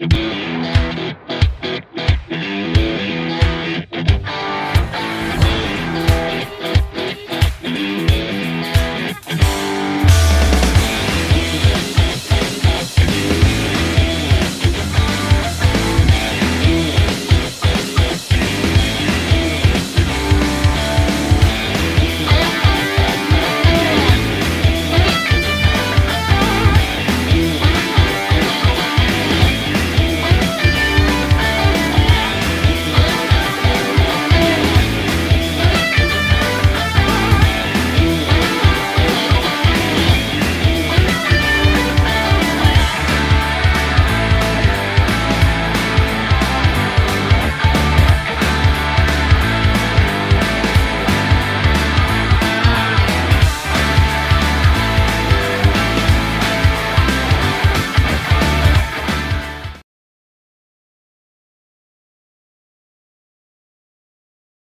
Música